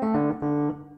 Música